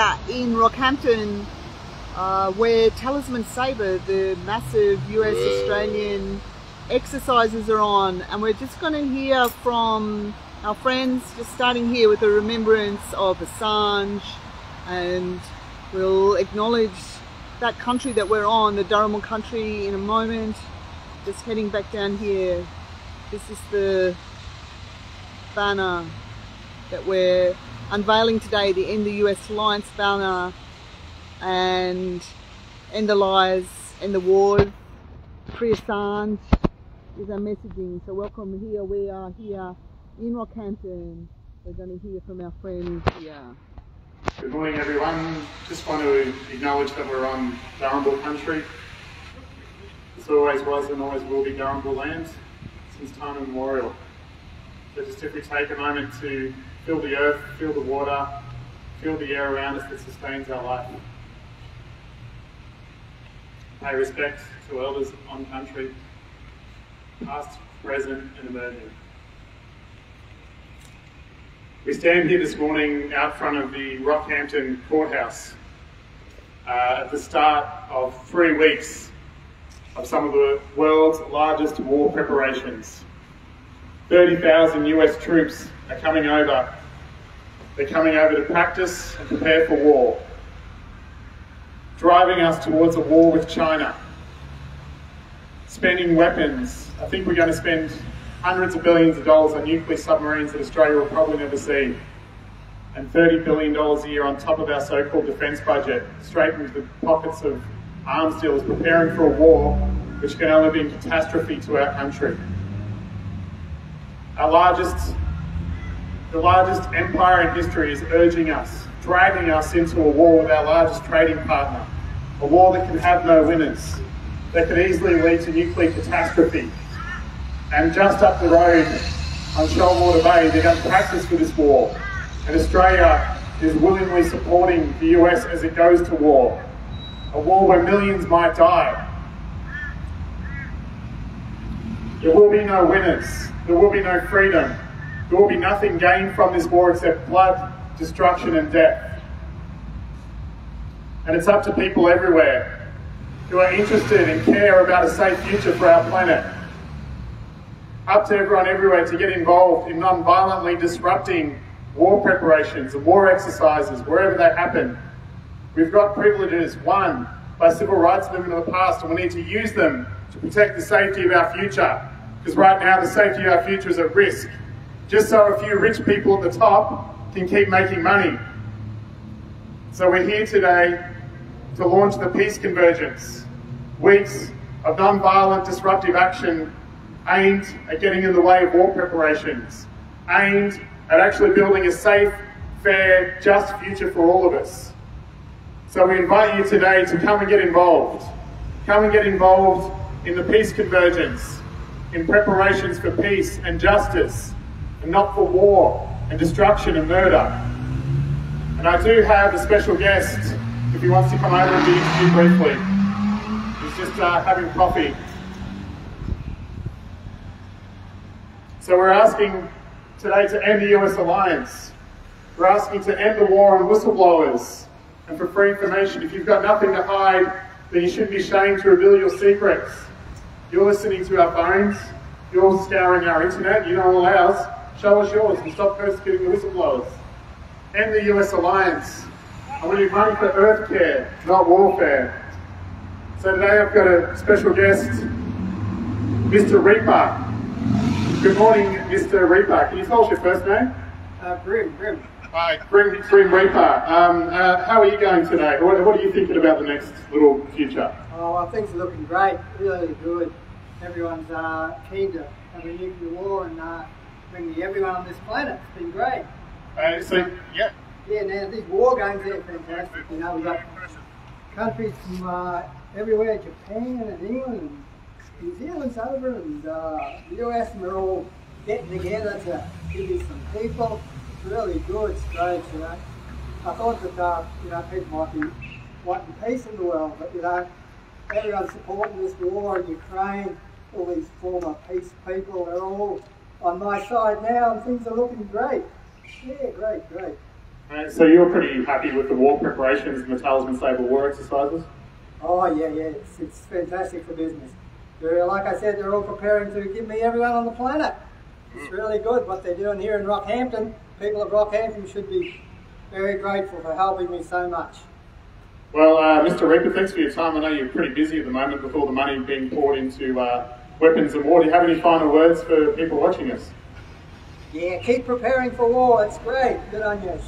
in Rockhampton uh, where Talisman Sabre, the massive US Australian exercises are on and we're just going to hear from our friends just starting here with a remembrance of Assange and we'll acknowledge that country that we're on, the Darumbal country in a moment. Just heading back down here. This is the banner that we're unveiling today, the End the US Alliance banner and End the Lies, End the Wars, Free Assange is our messaging. So welcome here, we are here in Rockhampton. We're going to hear from our friends here. Good morning everyone. Just want to acknowledge that we're on Darumbal country. This always was and always will be Darumbal land since time immemorial. So just if we take a moment to feel the earth, feel the water, feel the air around us that sustains our life. Pay respect to elders on country, past, present and emerging. We stand here this morning out front of the Rockhampton Courthouse uh, at the start of three weeks of some of the world's largest war preparations. 30,000 US troops are coming over. They're coming over to practice and prepare for war, driving us towards a war with China, spending weapons. I think we're going to spend hundreds of billions of dollars on nuclear submarines that Australia will probably never see, and $30 billion a year on top of our so-called defence budget, straight into the pockets of arms dealers preparing for a war which can only be a catastrophe to our country. Our largest, the largest empire in history is urging us, dragging us into a war with our largest trading partner, a war that can have no winners, that could easily lead to nuclear catastrophe, and just up the road on Shoalwater Bay, they're going to practice for this war. And Australia is willingly supporting the US as it goes to war. A war where millions might die. There will be no winners. There will be no freedom. There will be nothing gained from this war except blood, destruction and death. And it's up to people everywhere who are interested and care about a safe future for our planet up to everyone everywhere to get involved in non-violently disrupting war preparations and war exercises wherever they happen. We've got privileges won by civil rights movement of the past and we need to use them to protect the safety of our future. Because right now the safety of our future is at risk. Just so a few rich people at the top can keep making money. So we're here today to launch the Peace Convergence. Weeks of non-violent disruptive action aimed at getting in the way of war preparations, aimed at actually building a safe, fair, just future for all of us. So we invite you today to come and get involved. Come and get involved in the peace convergence, in preparations for peace and justice, and not for war and destruction and murder. And I do have a special guest, if he wants to come over and be interviewed briefly. He's just uh, having coffee. So we're asking today to end the US alliance. We're asking to end the war on whistleblowers and for free information. If you've got nothing to hide, then you shouldn't be ashamed to reveal your secrets. You're listening to our phones, you're scouring our internet, you know all ours. Show us yours and stop persecuting the whistleblowers. End the US alliance. I want you money for earth care, not warfare. So today I've got a special guest, Mr. Reaper. Good morning, Mr. Reaper. Can you tell us your first name? Uh, Grim, Grim. Hi, Grim, Grim Reaper. Um, uh, how are you going today? What, what, are you thinking about the next little future? Oh, well, things are looking great, really good. Everyone's uh, keen to have a nuclear war and uh, bring everyone on this planet. It's been great. Uh, so, yeah. Yeah, now these war games are fantastic. You know, we've got countries from uh, everywhere, Japan and England and New Zealand's over and uh, the US and we're all getting together to give you some people. It's really good, it's great, you know. I thought that, uh, you know, people might be wanting peace in the world, but, you know, everyone's supporting this war in Ukraine, all these former peace people, they're all on my side now and things are looking great. Yeah, great, great. So you're pretty happy with the war preparations and the Talisman Sabre war exercises? Oh yeah, yeah, it's, it's fantastic for business. They're, like I said, they're all preparing to give me everyone on the planet. It's really good what they're doing here in Rockhampton. People of Rockhampton should be very grateful for helping me so much. Well, uh, Mr. Reaper, thanks for your time. I know you're pretty busy at the moment with all the money being poured into uh, weapons of war. Do you have any final words for people watching us? Yeah, keep preparing for war. It's great. Good on you.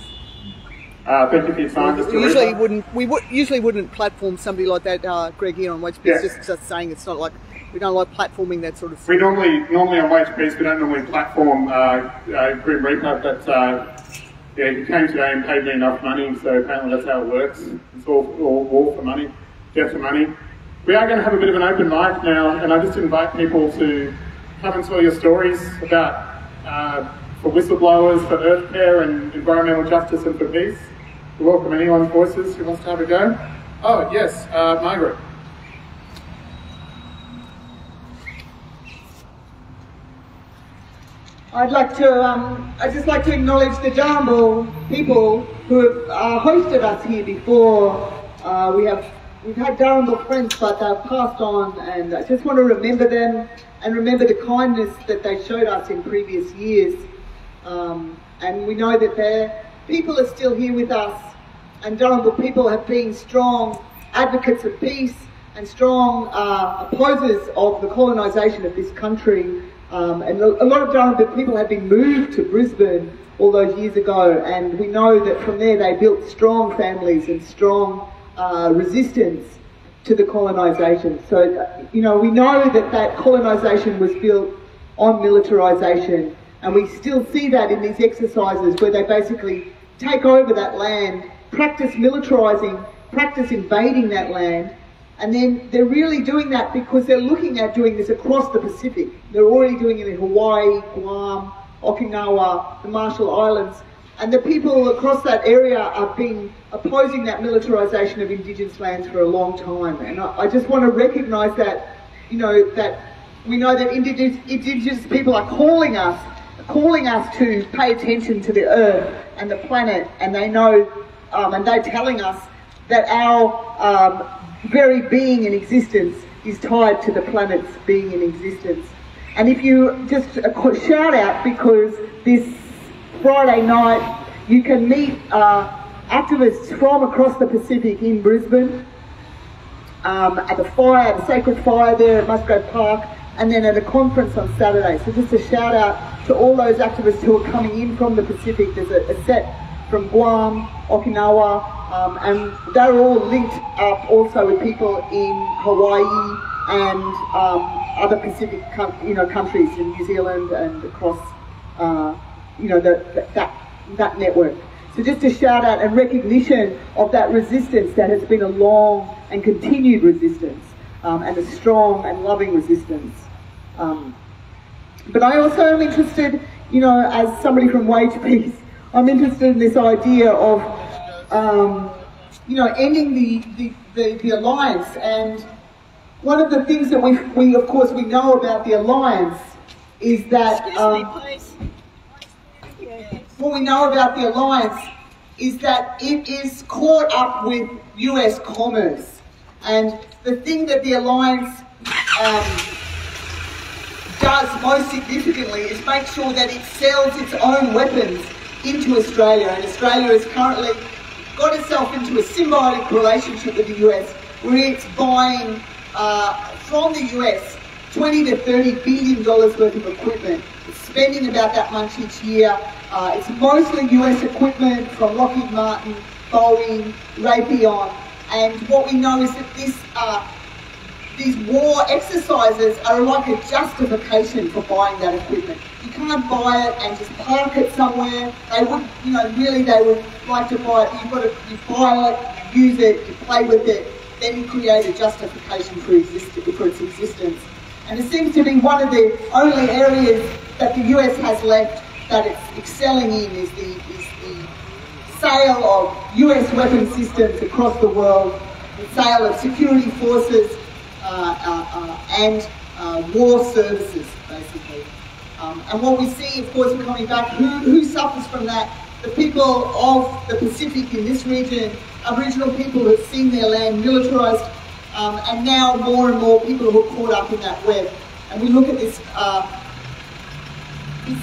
Uh, thank you for your time, Mr. We usually Reaper. wouldn't we would, usually wouldn't platform somebody like that, uh, Greg here on Wage Yeah. Just just saying it's not like we don't like platforming that sort of. We normally, normally on Wage Peace, we don't normally platform uh, uh, Grim Reaper, but uh, yeah, he came today and paid me enough money, so apparently that's how it works. It's all, all war for money, get for money. We are going to have a bit of an open mic now, and I just invite people to come and tell your stories about uh, for whistleblowers, for earth care and environmental justice and for peace. We welcome anyone's voices who wants to have a go. Oh, yes, uh, Margaret. I'd like to, um, I'd just like to acknowledge the Jambo people who have uh, hosted us here before. Uh, we have, we've had Darumbal friends, but they've passed on, and I just want to remember them and remember the kindness that they showed us in previous years. Um, and we know that their people are still here with us, and Darumbal people have been strong advocates of peace and strong uh, opposers of the colonisation of this country. Um, and a lot of Darumbal people have been moved to Brisbane all those years ago, and we know that from there they built strong families and strong uh, resistance to the colonisation. So, you know, we know that that colonisation was built on militarisation, and we still see that in these exercises where they basically take over that land, practice militarising, practice invading that land, and then they're really doing that because they're looking at doing this across the Pacific. They're already doing it in Hawaii, Guam, Okinawa, the Marshall Islands. And the people across that area have been opposing that militarisation of Indigenous lands for a long time. And I, I just want to recognise that, you know, that we know that Indigenous, Indigenous people are calling us, calling us to pay attention to the earth and the planet, and they know, um, and they're telling us that our um, very being in existence is tied to the planet's being in existence. And if you just a shout out because this Friday night you can meet uh, activists from across the Pacific in Brisbane um, at the fire, the Sacred Fire there at Musgrave Park, and then at a conference on Saturday. So just a shout out to all those activists who are coming in from the Pacific. There's a, a set from Guam, Okinawa, um, and they're all linked up also with people in Hawaii and um, other Pacific, you know, countries in New Zealand and across, uh, you know, the, the, that that network. So just a shout out and recognition of that resistance that has been a long and continued resistance, um, and a strong and loving resistance. Um, but I also am interested, you know, as somebody from Wage Peace, I'm interested in this idea of, um, you know, ending the, the, the, the alliance. And one of the things that we, we, of course, we know about the alliance is that um, what we know about the alliance is that it is caught up with US commerce. And the thing that the alliance um, does most significantly is make sure that it sells its own weapons into Australia. And Australia has currently got itself into a symbiotic relationship with the US where it's buying uh, from the US 20 to 30 billion dollars worth of equipment. Spending about that much each year. Uh, it's mostly US equipment from Lockheed Martin, Boeing, Raytheon. And what we know is that this uh, these war exercises are like a justification for buying that equipment. You can't buy it and just park it somewhere. They would, you know, really they would like to buy it. You've got to, you buy it, you use it, you play with it, then you create a justification for, exist- for its existence. And it seems to be one of the only areas that the US has left that it's excelling in is the, is the sale of US weapon systems across the world, the sale of security forces uh, uh, uh, and uh, war services, basically. Um, and what we see, of course, coming back, who, who suffers from that? the people of the Pacific in this region, Aboriginal people who have seen their land militarised, um, and now more and more people who are caught up in that web. And we look at this, uh, this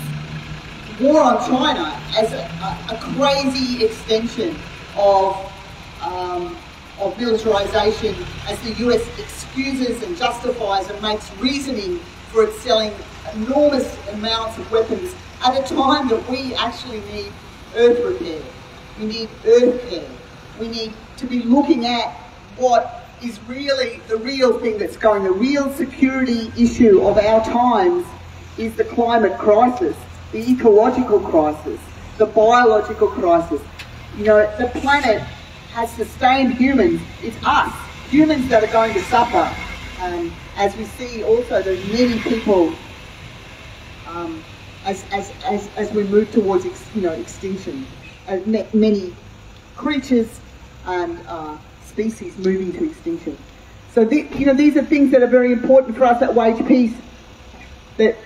war on China as a, a, crazy extension of, um, of militarisation as the US excuses and justifies and makes reasoning for its selling enormous amounts of weapons at a time that we actually need earth repair. We need earth care. We need to be looking at what is really the real thing that's going, the real security issue of our times is the climate crisis, the ecological crisis, the biological crisis. You know, the planet has sustained humans. It's us, humans that are going to suffer. Um, as we see also there's many people um, as, as, as, as we move towards ex, you know, extinction. Uh, many creatures and uh, species moving to extinction. So the, you know, these are things that are very important for us at Wage Peace. That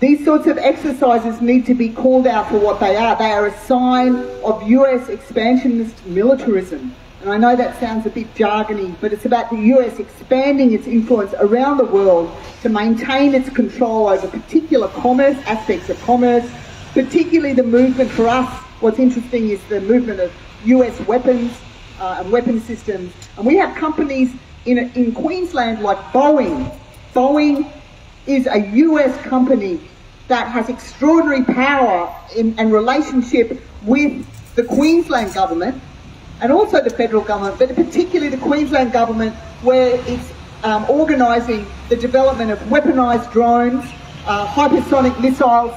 these sorts of exercises need to be called out for what they are. They are a sign of US expansionist militarism. And I know that sounds a bit jargony, but it's about the US expanding its influence around the world to maintain its control over particular commerce, aspects of commerce, particularly the movement for us. What's interesting is the movement of US weapons uh, and weapon systems. And we have companies in, in Queensland like Boeing. Boeing is a US company that has extraordinary power in, and relationship with the Queensland government and also the federal government, but particularly the Queensland government, where it's um, organising the development of weaponised drones, uh, hypersonic missiles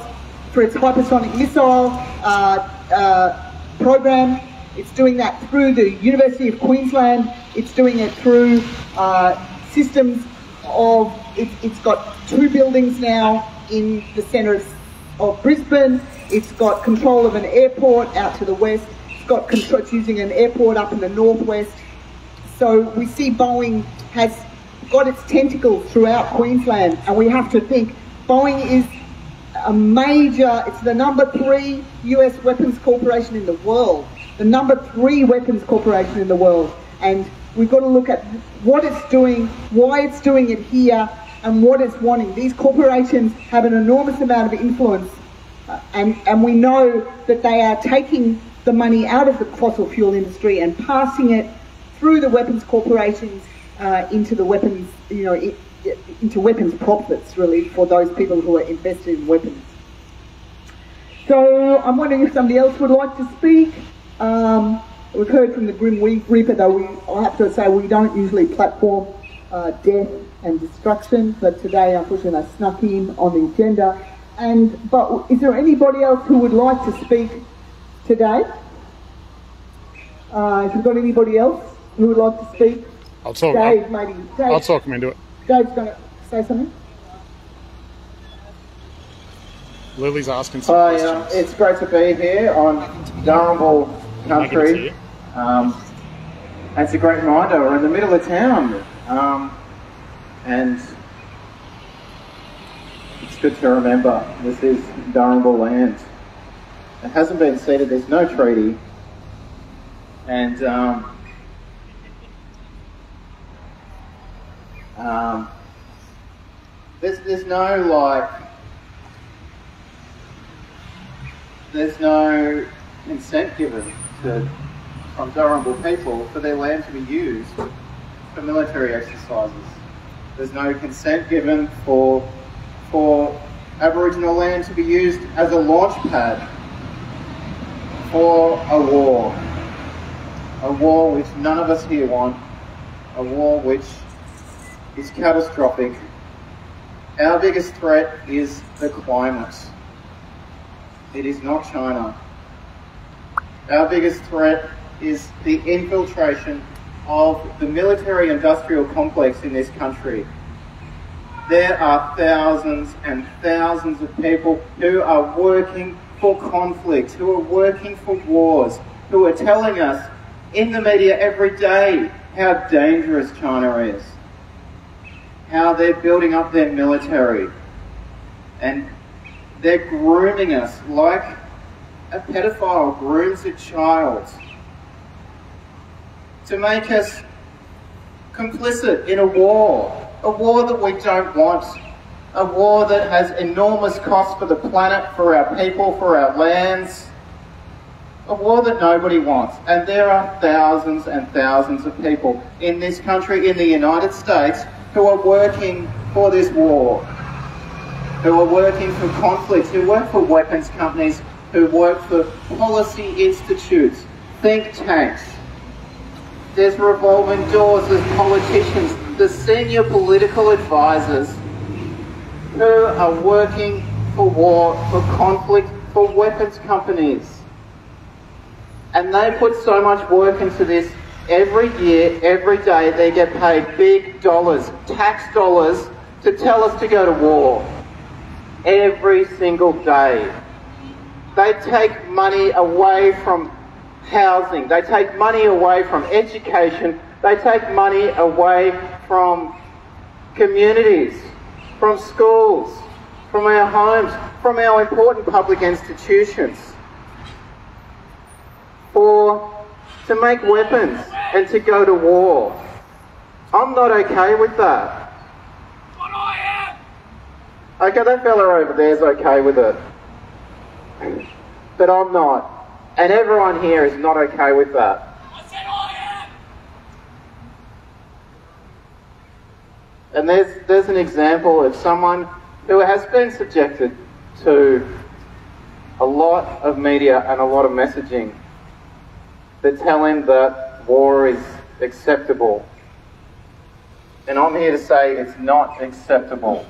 for its hypersonic missile uh, uh, program. It's doing that through the University of Queensland. It's doing it through uh, systems of, it, has got two buildings now in the centre of, of Brisbane. It's got control of an airport out to the west It's got control, it's using an airport up in the northwest. So we see Boeing has got its tentacles throughout Queensland, and we have to think Boeing is a major, it's the number three US weapons corporation in the world, the number three weapons corporation in the world. And we've got to look at what it's doing, why it's doing it here, and what it's wanting. These corporations have an enormous amount of influence, uh, and, and we know that they are taking the money out of the fossil fuel industry and passing it through the weapons corporations uh, into the weapons, you know, into weapons profits, really, for those people who are invested in weapons. So I'm wondering if somebody else would like to speak. Um, we've heard from the Grim Reaper, though we, I have to say we don't usually platform uh, death and destruction, but today, unfortunately, I snuck in on the agenda. And but is there anybody else who would like to speak today. Uh, if you've got anybody else who would like to speak, I'll talk. Dave, maybe. Dave, I'll talk him into it. Dave's going to say something. Lily's asking some Hi, questions. uh, it's great to be here on Darumbal country. Um, it's a great reminder. We're in the middle of town, um, and it's good to remember this is Darumbal land. It hasn't been ceded, there's no treaty. And um, um, there's, there's no like, there's no consent given to, from Darumbal people for their land to be used for military exercises. There's no consent given for, for Aboriginal land to be used as a launch pad for a war. A war which none of us here want. A war which is catastrophic. Our biggest threat is the climate. It is not China. Our biggest threat is the infiltration of the military industrial complex in this country. There are thousands and thousands of people who are working for conflict, who are working for wars, who are telling us in the media every day how dangerous China is, how they're building up their military, and they're grooming us like a pedophile grooms a child to make us complicit in a war, a war that we don't want, a war that has enormous costs for the planet, for our people, for our lands, a war that nobody wants. And there are thousands and thousands of people in this country, in the United States, who are working for this war, who are working for conflicts, who work for weapons companies, who work for policy institutes, think tanks. There's revolving doors, there's politicians, there's senior political advisors who are working for war, for conflict, for weapons companies. And they put so much work into this every year, every day. They get paid big dollars, tax dollars, to tell us to go to war. Every single day. They take money away from housing. They take money away from education. They take money away from communities, from schools, from our homes, from our important public institutions for to make weapons and to go to war. I'm not okay with that. I am! Okay, that fella over there's okay with it. But I'm not. And everyone here is not okay with that. And there's, there's an example of someone who has been subjected to a lot of media and a lot of messaging that tell him that war is acceptable. And I'm here to say it's not acceptable.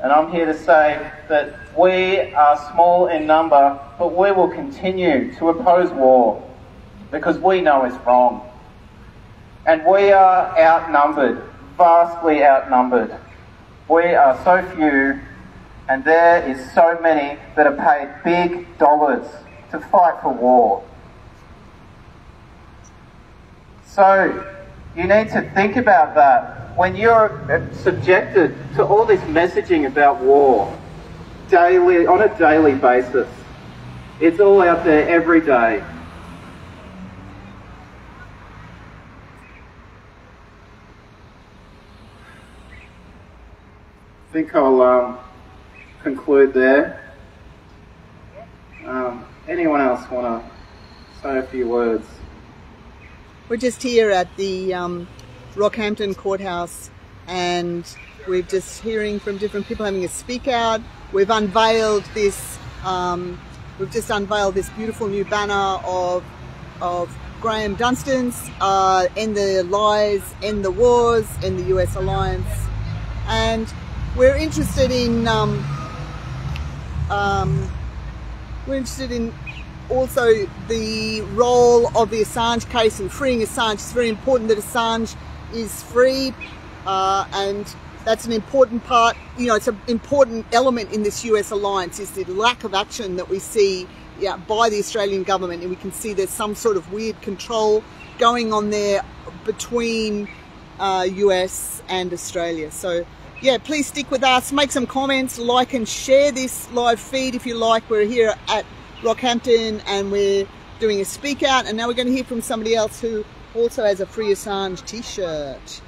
And I'm here to say that we are small in number, but we will continue to oppose war because we know it's wrong. And we are outnumbered, vastly outnumbered. We are so few, and there is so many that are paid big dollars to fight for war. So, you need to think about that when you're subjected to all this messaging about war daily on a daily basis. It's all out there every day. I think I'll um, conclude there. Um, anyone else want to say a few words? We're just here at the um, Rockhampton Courthouse and we're just hearing from different people having a speak out. We've unveiled this, um, we've just unveiled this beautiful new banner of, of Graham Dunstan's uh, End the Lies, End the Wars, End the US Alliance. And we're interested in um, um, we're interested in also the role of the Assange case and freeing Assange. It's very important that Assange is free uh, and that's an important part, you know, it's an important element in this US alliance is the lack of action that we see yeah, by the Australian government and we can see there's some sort of weird control going on there between uh, US and Australia. So yeah, please stick with us, make some comments, like and share this live feed if you like. We're here at Rockhampton and we're doing a speak out and now we're going to hear from somebody else who also has a Free Assange t-shirt.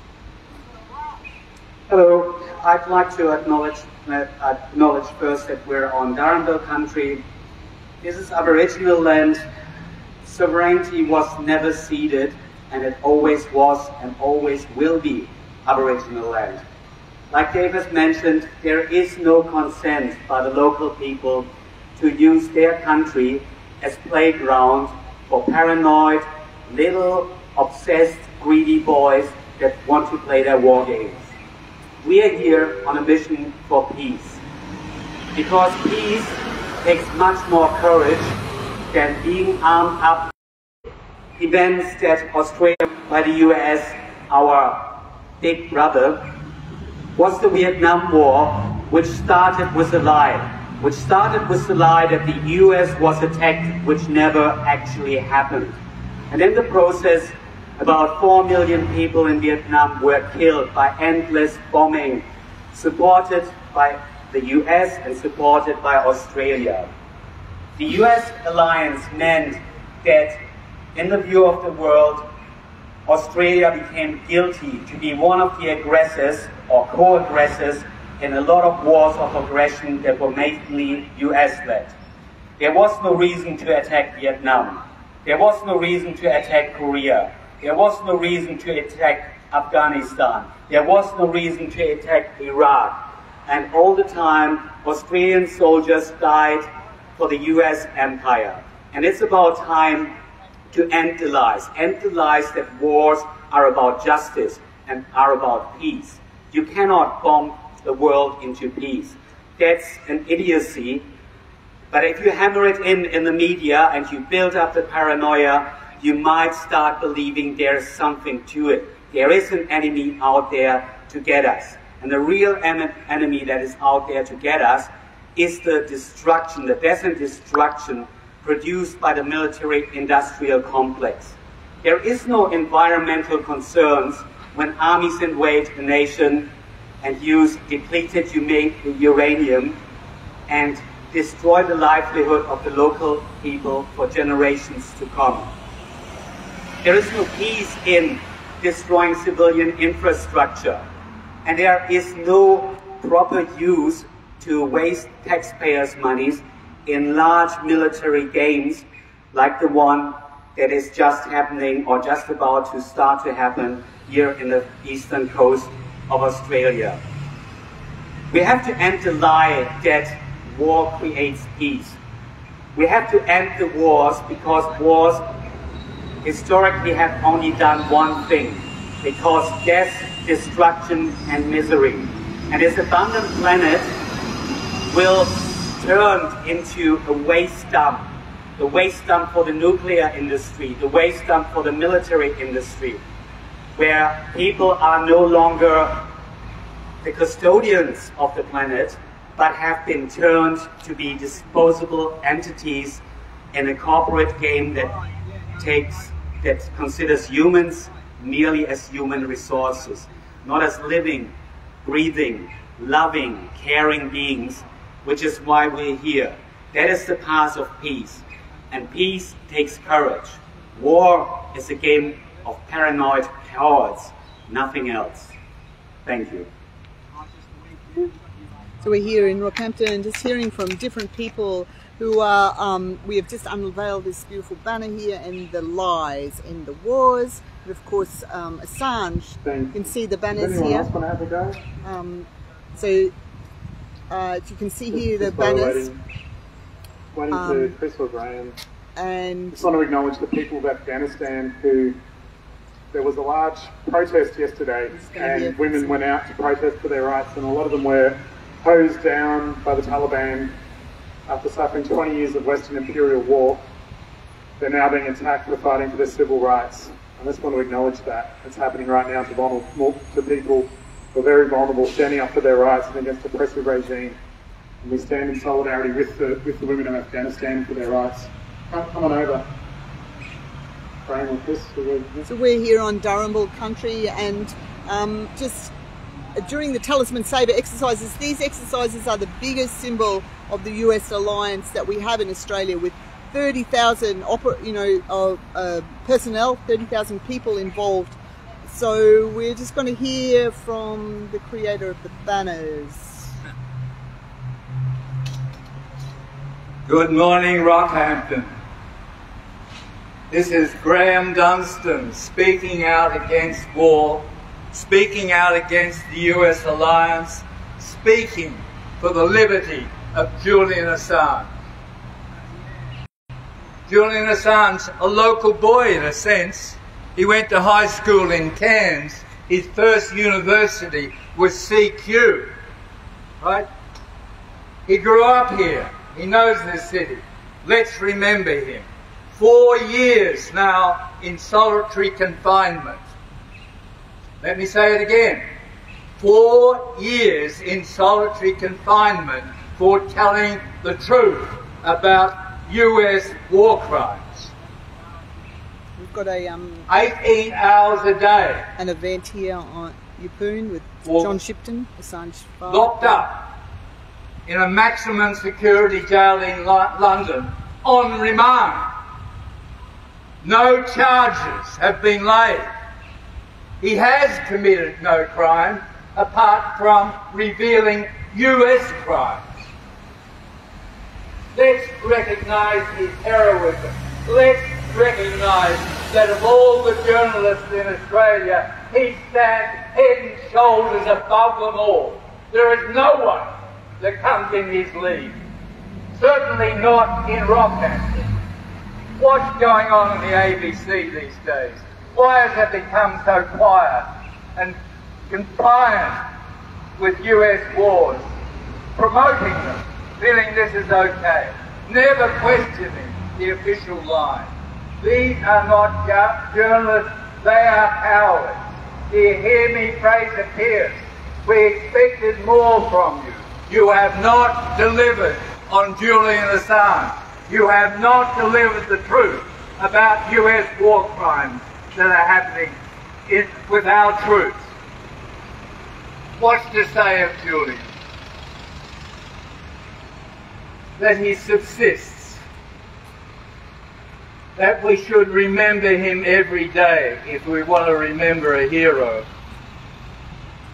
Hello, I'd like to acknowledge, uh, acknowledge first that we're on Darumbal country. This is Aboriginal land. Sovereignty was never ceded and it always was and always will be Aboriginal land. Like Dave has mentioned, there is no consent by the local people to use their country as playground for paranoid, little, obsessed, greedy boys that want to play their war games. We are here on a mission for peace. Because peace takes much more courage than being armed up. Events that Australia by the US, our big brother, was the Vietnam War, which started with a lie which started with the lie that the US was attacked, which never actually happened. And in the process, about 4 million people in Vietnam were killed by endless bombing, supported by the US and supported by Australia. The US alliance meant that, in the view of the world, Australia became guilty to be one of the aggressors or co-aggressors in a lot of wars of aggression that were mainly US-led. There was no reason to attack Vietnam. There was no reason to attack Korea. There was no reason to attack Afghanistan. There was no reason to attack Iraq. And all the time, Australian soldiers died for the US empire. And it's about time to end the lies. End the lies that wars are about justice and are about peace. You cannot bomb the world into peace. That's an idiocy. But if you hammer it in in the media and you build up the paranoia, you might start believing there's something to it. There is an enemy out there to get us. And the real en enemy that is out there to get us is the destruction, the death and destruction produced by the military-industrial complex. There is no environmental concerns when armies invade a nation and use depleted uranium and destroy the livelihood of the local people for generations to come. There is no peace in destroying civilian infrastructure, and there is no proper use to waste taxpayers' monies in large military games like the one that is just happening or just about to start to happen here in the eastern coast of Australia. We have to end the lie that war creates peace. We have to end the wars because wars historically have only done one thing, they cause death, destruction, and misery. And this abundant planet will turn into a waste dump. The waste dump for the nuclear industry, the waste dump for the military industry, where people are no longer the custodians of the planet, but have been turned to be disposable entities in a corporate game that takes, that considers humans merely as human resources, not as living, breathing, loving, caring beings, which is why we're here. That is the path of peace. And peace takes courage. War is a game of paranoid cowards, nothing else. Thank you. So we're here in Rockhampton, just hearing from different people who are, um, we have just unveiled this beautiful banner here and the lies and the wars. And of course, um, Assange, Thanks. you can see the banners here. Um, so uh, you can see here the banners. Waiting, waiting um, to Chris or Graham. And just want to acknowledge the people of Afghanistan who there was a large protest yesterday and women went out to protest for their rights and a lot of them were hosed down by the Taliban after suffering 20 years of Western imperial war. They're now being attacked for fighting for their civil rights. I just want to acknowledge that. It's happening right now to, vulnerable, to people who are very vulnerable, standing up for their rights and against oppressive regime. And we stand in solidarity with the, with the women of Afghanistan for their rights. Come, come on over. So we're here on Darumbal country and um, just during the Talisman Sabre exercises, these exercises are the biggest symbol of the US alliance that we have in Australia with 30,000 you know uh, uh, personnel, 30,000 people involved. So we're just going to hear from the creator of the banners. Good morning, Rockhampton. This is Graham Dunstan speaking out against war, speaking out against the US alliance, speaking for the liberty of Julian Assange. Julian Assange, a local boy in a sense, he went to high school in Cairns. His first university was CQ, right? He grew up here. He knows this city. Let's remember him four years now in solitary confinement. Let me say it again. Four years in solitary confinement for telling the truth about US war crimes. We've got a um, 18 hours a day. An event here on Yeppoon with John Shipton, Assange Locked up in a maximum security jail in London on remand. No charges have been laid. He has committed no crime apart from revealing US crimes. Let's recognise his heroism. Let's recognise that of all the journalists in Australia, he stands head and shoulders above them all. There is no one that comes in his league. Certainly not in Rockhampton. What's going on in the ABC these days? Why has it become so quiet and compliant with US wars, promoting them, feeling this is okay, never questioning the official line. These are not journalists, they are cowards. Do you hear me, Fraser Pierce? We expected more from you. You have not delivered on Julian Assange. You have not delivered the truth about US war crimes that are happening in, with our troops. What's to say of Julian? That he subsists. That we should remember him every day if we want to remember a hero.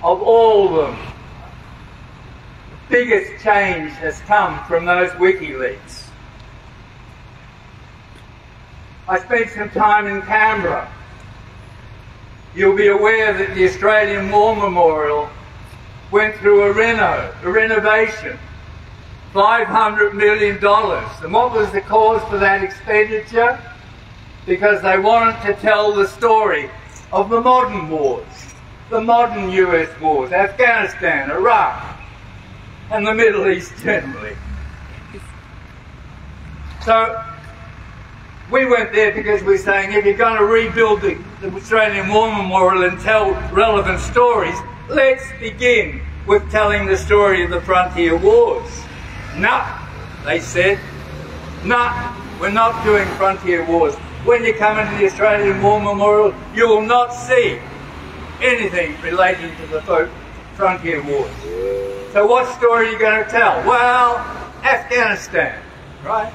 Of all of them, the biggest change has come from those WikiLeaks. I spent some time in Canberra. You'll be aware that the Australian War Memorial went through a reno, a renovation, $500 million. And what was the cause for that expenditure? Because they wanted to tell the story of the modern wars, the modern US wars, Afghanistan, Iraq, and the Middle East generally. So we went there because we're saying if you're going to rebuild the, the Australian War Memorial and tell relevant stories, Let's begin with telling the story of the frontier wars. No, they said. No, we're not doing frontier wars. When you come into the Australian War Memorial, you will not see anything relating to the frontier wars. So what story are you going to tell? Well, Afghanistan, right?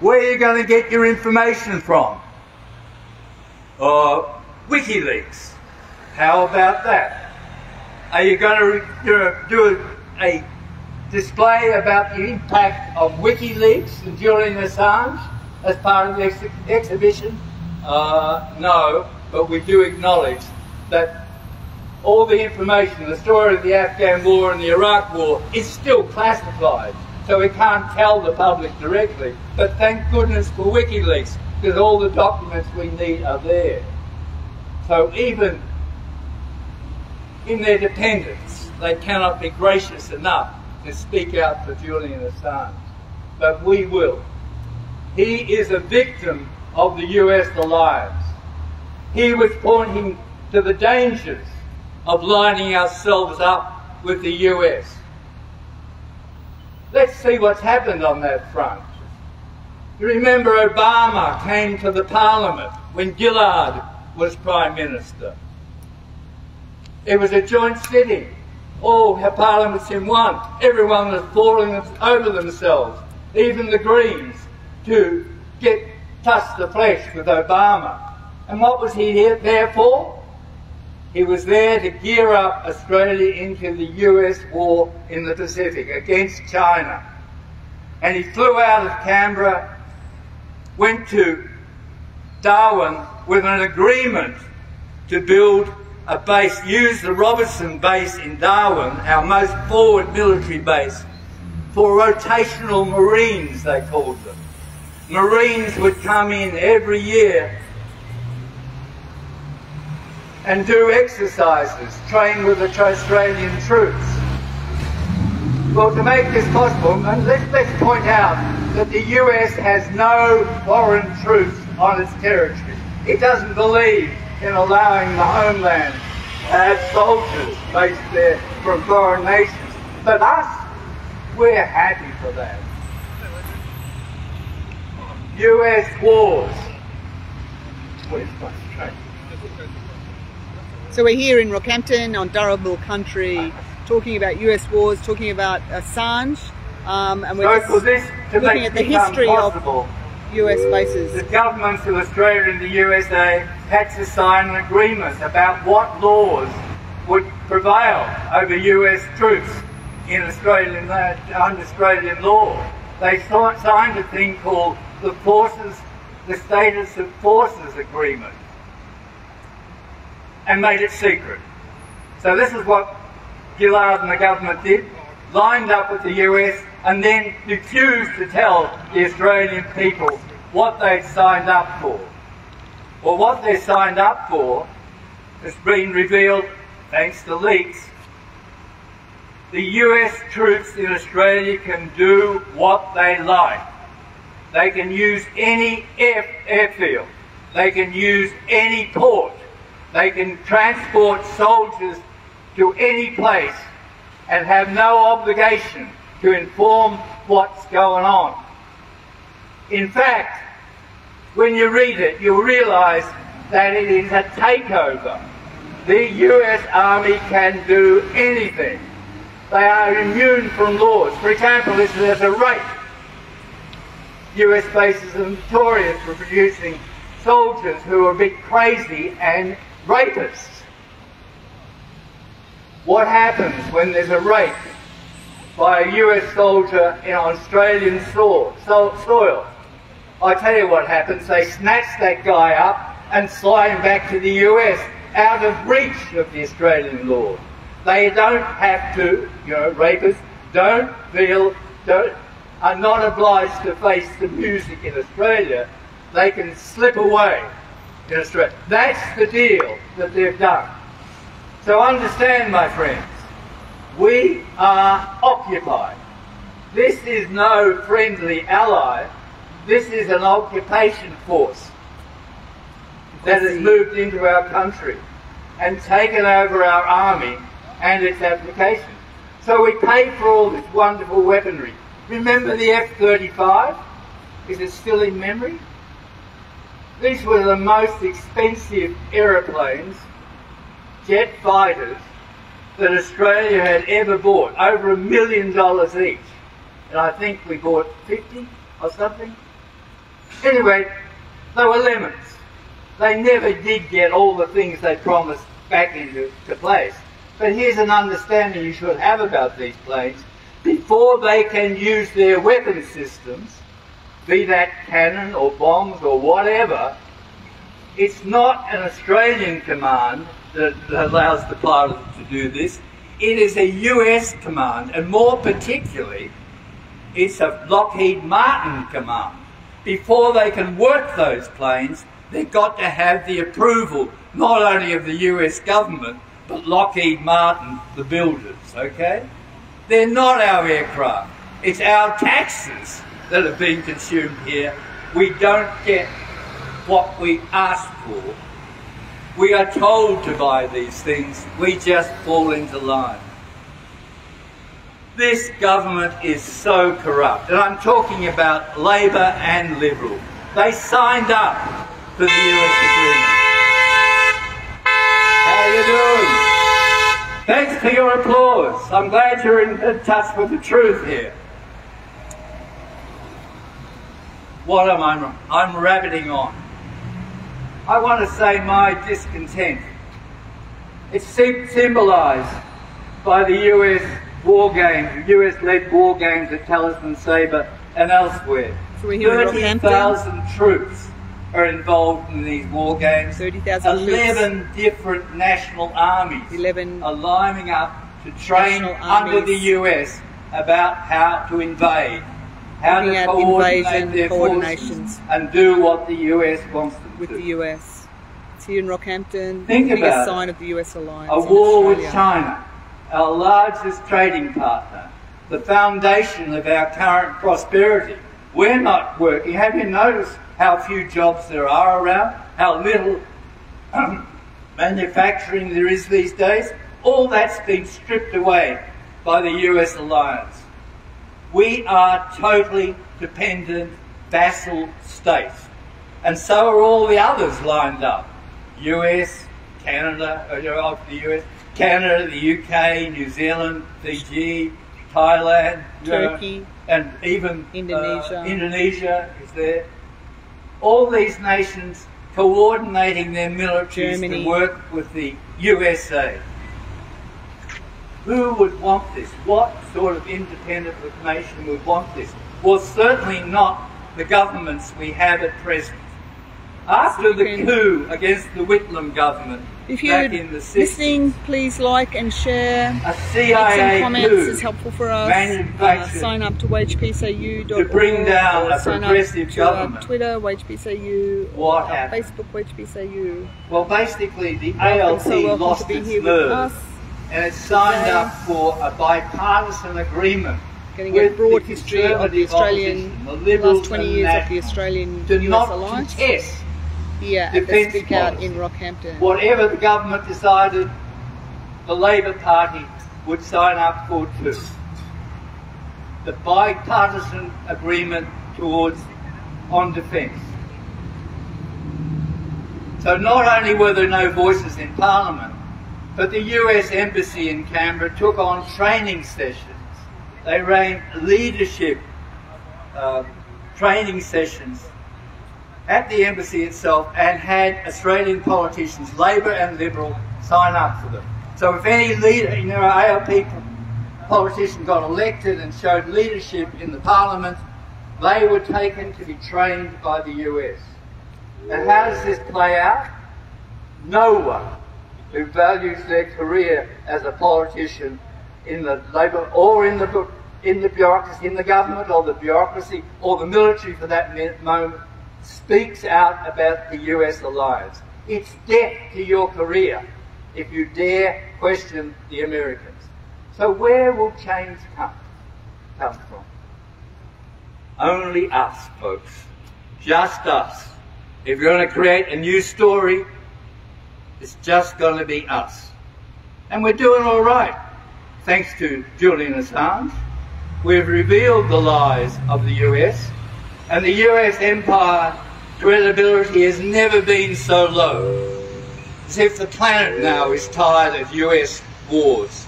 Where are you going to get your information from? Uh, WikiLeaks. How about that? Are you going to do a display about the impact of WikiLeaks and Julian Assange as part of the ex exhibition? Uh, no, but we do acknowledge that all the information, the story of the Afghan war and the Iraq war is still classified. So we can't tell the public directly. But thank goodness for WikiLeaks, because all the documents we need are there. So even in their dependence, they cannot be gracious enough to speak out for Julian Assange. But we will. He is a victim of the US alliance. He was pointing to the dangers of lining ourselves up with the US. Let's see what's happened on that front. You remember Obama came to the parliament when Gillard was Prime Minister. It was a joint sitting. All parliaments in one. Everyone was falling over themselves, even the Greens, to get touch the flesh with Obama. And what was he here, there for? He was there to gear up Australia into the US war in the Pacific against China. And he flew out of Canberra, went to Darwin with an agreement to build a base, use the Robertson base in Darwin, our most forward military base, for rotational Marines, they called them. Marines would come in every year and do exercises, train with the Australian troops. Well, to make this possible, and let's, let's point out that the US has no foreign troops on its territory. It doesn't believe in allowing the homeland have soldiers based there from foreign nations. But us, we're happy for that. US wars. So we're here in Rockhampton on Darumbal country talking about US wars, talking about Assange Um, and we're to looking at the history possible, of US bases. the governments of Australia and the USA had to sign an agreement about what laws would prevail over US troops in Australian uh, under Australian law. They signed a thing called the Forces, the Status of Forces Agreement, and made it secret. So this is what Gillard and the government did, lined up with the US and then refused to tell the Australian people what they'd signed up for. Well, what they signed up for has been revealed thanks to leaks. The US troops in Australia can do what they like. They can use any air, airfield. They can use any port. They can transport soldiers to any place and have no obligation to inform what's going on. In fact, when you read it, you'll realise that it is a takeover. The US Army can do anything. They are immune from laws. For example, if there's a rape, US bases are notorious for producing soldiers who are a bit crazy and rapists. What happens when there's a rape by a US soldier in Australian soil? So, soil? I tell you what happens. They snatch that guy up and slide him back to the US out of reach of the Australian law. They don't have to, you know, rapists don't feel, don't, are not obliged to face the music in Australia. They can slip away Australia. That's the deal that they've done. So understand, my friends, we are occupied. This is no friendly ally. This is an occupation force that has moved into our country and taken over our army and its applications. So we pay for all this wonderful weaponry. Remember the F-35? Is it still in memory? These were the most expensive aeroplanes, jet fighters, that Australia had ever bought, over a million dollars each. And I think we bought 50 or something. Anyway, they were lemons. They never did get all the things they promised back into to place. But here's an understanding you should have about these planes. Before they can use their weapon systems, be that cannon or bombs or whatever, it's not an Australian command that, allows the pilot to do this. It is a US command, and more particularly, it's a Lockheed Martin command. Before they can work those planes, they've got to have the approval not only of the US government, but Lockheed Martin, the builders, okay? They're not our aircraft. It's our taxes that have been consumed here. We don't get what we ask for. We are told to buy these things. We just fall into line. This government is so corrupt, and I'm talking about Labor and Liberal. They signed up for the US agreement. How you doing? Thanks for your applause. I'm glad you're in touch with the truth here. What am I? I'm rabbiting on. I want to say my discontent. It's symbolised by the US war games, US-led war games at Talisman Sabre and elsewhere. So we're here in Rockhampton. 30,000 troops are involved in these war games. 30,000 troops. 11 different national armies 11 are lining up to train under the. US about how to invade, how Looking to at invasion their coordinations. and do what the US wants them with to. the US. It's here in Rockhampton. Think the biggest sign of the US alliance. A war with China, our largest trading partner, the foundation of our current prosperity. We're not working. Have you noticed how few jobs there are around? How little um, manufacturing there is these days? All that's been stripped away by the US alliance. We are totally dependent vassal states. And so are all the others lined up. US, Canada, uh, of the US, Canada, the UK, New Zealand, Fiji, Thailand, Turkey, uh, and even uh, Indonesia. Indonesia is there. All these nations coordinating their militaries Germany. to work with the USA. Who would want this? What sort of independent nation would want this? Well, certainly not the governments we have at present. After the coup against the Whitlam government If back you're in the 60s, listening, please like and share. a CIA comments coup is helpful for us. Uh, sign up to wagepcu.org. to bring down a sign up progressive government. Twitter, wagepcu. What happened? Facebook, wagepcu. Well, basically, the ALP so lost its nerve. And it signed up for a bipartisan agreement Getting a with broad the history of the Australian, the last 20 years of the Australian to US not alliance contest here at the Speak Out in Rockhampton. whatever the government decided the Labor Party would sign up for too. The bipartisan agreement towards on defence. So not only were there no voices in Parliament, but the US Embassy in Canberra took on training sessions. They ran leadership uh, training sessions at the embassy itself and had Australian politicians, Labor and Liberal, sign up for them. So if any leader, you know, ALP politician got elected and showed leadership in the parliament, they were taken to be trained by the US. And how does this play out? No one who values their career as a politician in the Labor or in the in the bureaucracy, in the government or the bureaucracy or the military for that moment, speaks out about the US alliance. It's death to your career if you dare question the Americans. So where will change come, come from? Only us, folks. Just us. If you're going to create a new story, it's just going to be us. And we're doing all right. Thanks to Julian Assange, we've revealed the lies of the US, and the US empire credibility has never been so low. As if the planet now is tired of US wars.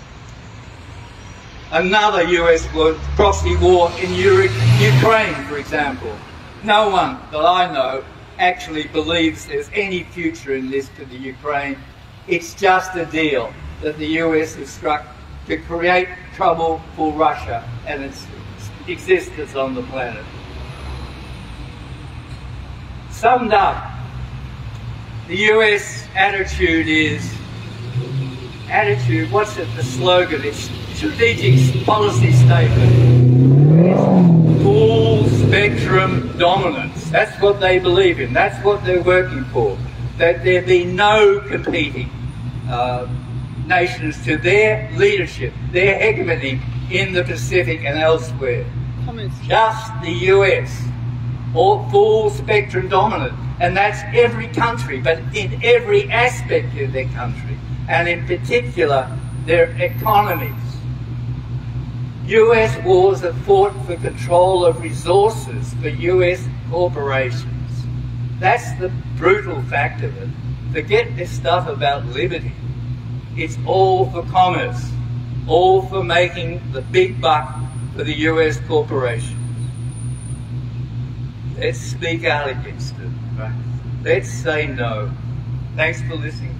Another US war, proxy war in Ukraine, for example. No one that I know actually believes there's any future in this for the Ukraine. It's just a deal that the US has struck to create trouble for Russia and its existence on the planet. Summed up, the US attitude is attitude, what's it, the slogan? It's strategic policy statement. It's full spectrum dominance. That's what they believe in. That's what they're working for. That there be no competing uh, nations to their leadership, their hegemony in the Pacific and elsewhere. Comments. Just the US, or full spectrum dominant. And that's every country, but in every aspect of their country, and in particular, their economies. US wars are fought for control of resources for US corporations. That's the brutal fact of it. Forget this stuff about liberty. It's all for commerce, all for making the big buck for the US corporations. Let's speak out against it. Let's say no. Thanks for listening.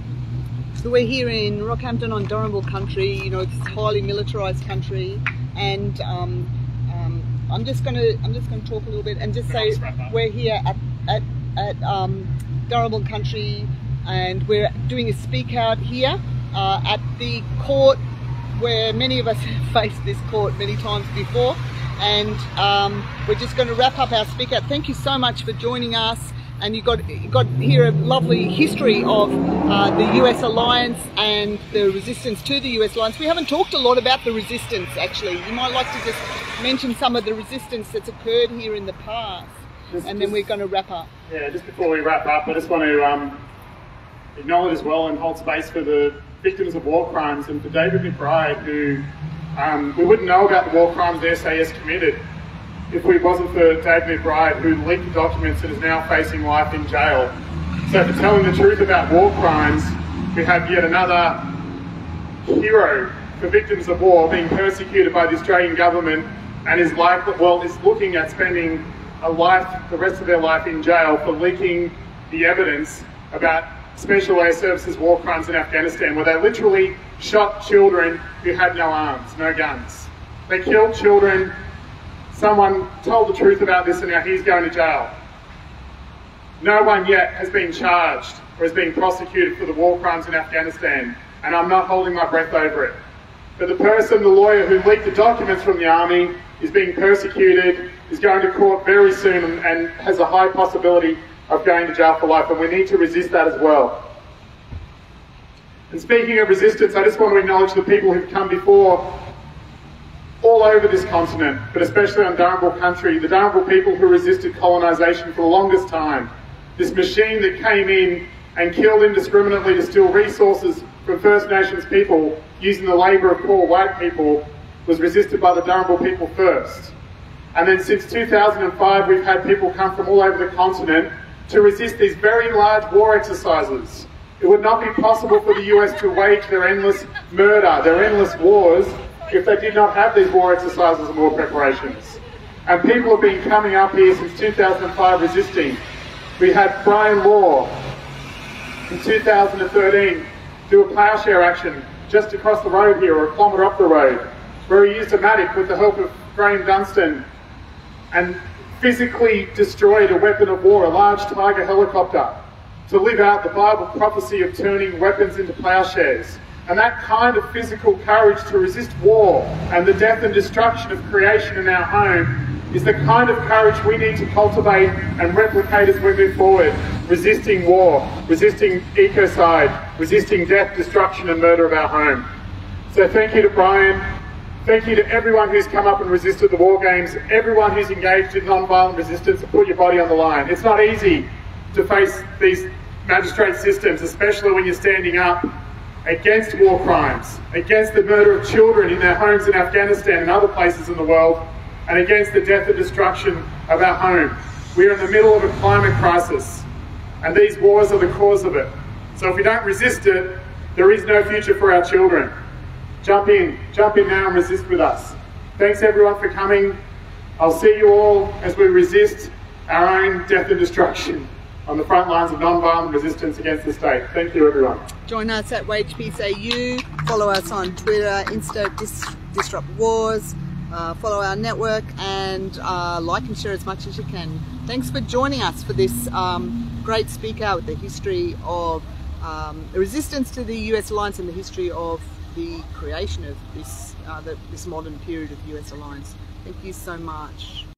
So we're here in Rockhampton on Darumbal country. You know, it's highly militarised country, and um, I'm just going to I'm just going to talk a little bit and just say we're here at at at um, country, and we're doing a speak out here uh, at the court where many of us have faced this court many times before. And um, we're just going to wrap up our speak out. Thank you so much for joining us and you got you got here a lovely history of uh, the US alliance and the resistance to the US alliance. We haven't talked a lot about the resistance actually. You might like to just mention some of the resistance that's occurred here in the past, Just- and then just- we're going to wrap up. Yeah, just before we wrap up, I just want to um, acknowledge as well and hold space for the victims of war crimes and for David McBride, who um, we wouldn't know about the war crimes the SAS committed if it wasn't for David McBride, who leaked documents and is now facing life in jail. So for telling the truth about war crimes, we have yet another hero for victims of war being persecuted by the Australian government and is likely, well, is looking at spending a life, the rest of their life in jail for leaking the evidence about Special Air Services war crimes in Afghanistan, where they literally shot children who had no arms, no guns. They killed children. Someone told the truth about this and now he's going to jail. No one yet has been charged or is being prosecuted for the war crimes in Afghanistan, and I'm not holding my breath over it. But the person, the lawyer who leaked the documents from the army, is being persecuted, is going to court very soon, and has a high possibility of going to jail for life, and we need to resist that as well. And speaking of resistance, I just want to acknowledge the people who've come before all over this continent, but especially on Darumbal country, the Darumbal people who resisted colonisation for the longest time. This machine that came in and killed indiscriminately to steal resources from First Nations people using the labour of poor white people was resisted by the Darumbal people first. And then since 2005, we've had people come from all over the continent to resist these very large war exercises. It would not be possible for the US to wage their endless murder, their endless wars, if they did not have these war exercises and war preparations. And people have been coming up here since 2005 resisting. We had Bryan Law, in 2013 do a plowshare action just across the road here or a kilometre up the road where he used a mattock with the help of Graham Dunstan and physically destroyed a weapon of war, a large Tiger helicopter, to live out the Bible prophecy of turning weapons into plowshares. And that kind of physical courage to resist war and the death and destruction of creation in our home is the kind of courage we need to cultivate and replicate as we move forward, resisting war, resisting ecocide, resisting death, destruction and murder of our home. So thank you to Bryan, thank you to everyone who's come up and resisted the war games, everyone who's engaged in non-violent resistance put your body on the line. It's not easy to face these magistrate systems, especially when you're standing up against war crimes, against the murder of children in their homes in Afghanistan and other places in the world, and against the death and destruction of our home. We are in the middle of a climate crisis, and these wars are the cause of it. So if we don't resist it, there is no future for our children. Jump in, jump in now and resist with us. Thanks everyone for coming. I'll see you all as we resist our own death and destruction on the front lines of non-violent resistance against the state. Thank you everyone. Join us at Peace follow us on Twitter, Insta, Dis Disrupt Wars, uh, follow our network and uh, like and share as much as you can. Thanks for joining us for this um, great speak out with the history of um, the resistance to the US alliance and the history of the creation of this, uh, the, this modern period of US alliance. Thank you so much.